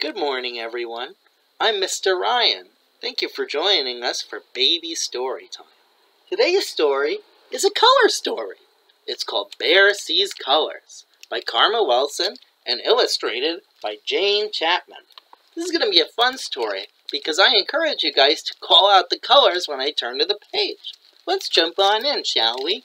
Good morning, everyone. I'm Mr. Ryan. Thank you for joining us for Baby Story Time. Today's story is a color story. It's called Bear Sees Colors by Karma Wilson and illustrated by Jane Chapman. This is going to be a fun story because I encourage you guys to call out the colors when I turn to the page. Let's jump on in, shall we?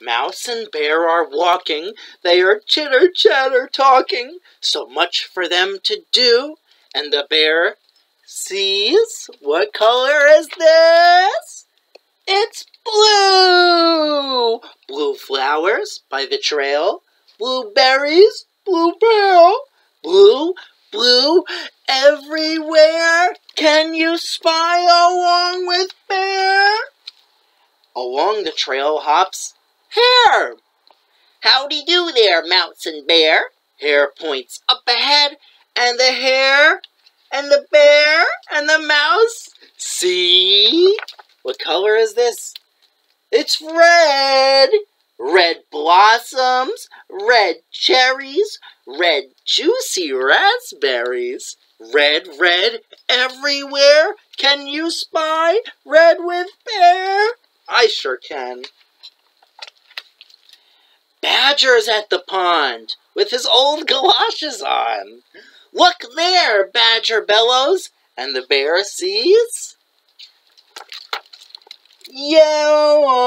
Mouse and bear are walking, they are chitter chatter talking, so much for them to do. And the bear sees, what color is this? It's blue! Blue flowers by the trail, blueberries, blue bear, blue, blue, everywhere. Can you spy along with bear? Along the trail hops Hare! Howdy do there, Mouse and Bear. Hare points up ahead, and the hare, and the bear, and the mouse. See? What color is this? It's red! Red blossoms, red cherries, red juicy raspberries. Red, red, everywhere. Can you spy red with bear? I sure can. Badger's at the pond with his old galoshes on. Look there, Badger bellows, and the bear sees. Yellow!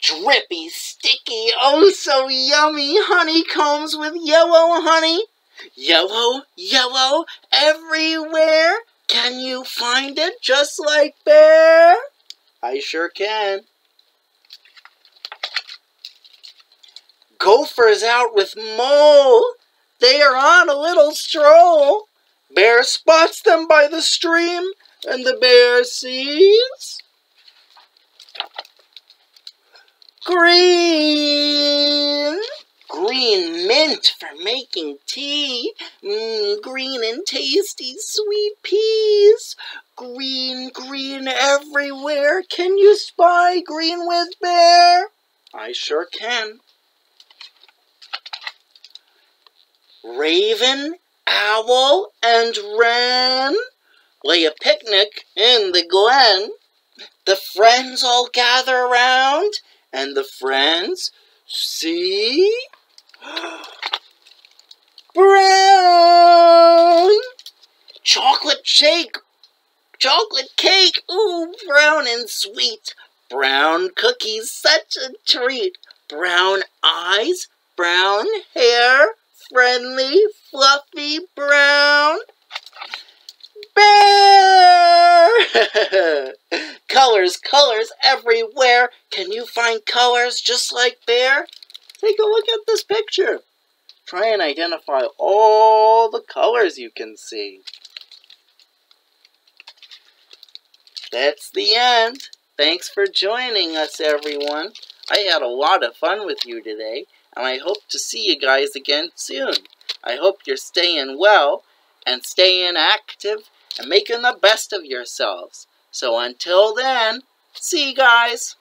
Drippy, sticky, oh so yummy honeycombs with yellow honey. Yellow, yellow, everywhere. Can you find it just like bear? I sure can. Gopher's out with Mole. They are on a little stroll. Bear spots them by the stream, and the bear sees green. Green mint for making tea. Mm, green and tasty sweet peas. Green, green everywhere. Can you spy green with bear? I sure can. Raven, Owl, and Wren lay a picnic in the glen. The friends all gather around, and the friends see brown chocolate shake, chocolate cake, ooh, brown and sweet. Brown cookies, such a treat. Brown eyes, brown hair, friendly, fluffy, brown bear. colors, colors everywhere. Can you find colors just like bear? Take a look at this picture. Try and identify all the colors you can see. That's the end. Thanks for joining us, everyone. I had a lot of fun with you today and I hope to see you guys again soon. I hope you're staying well and staying active and making the best of yourselves. So until then, see you guys.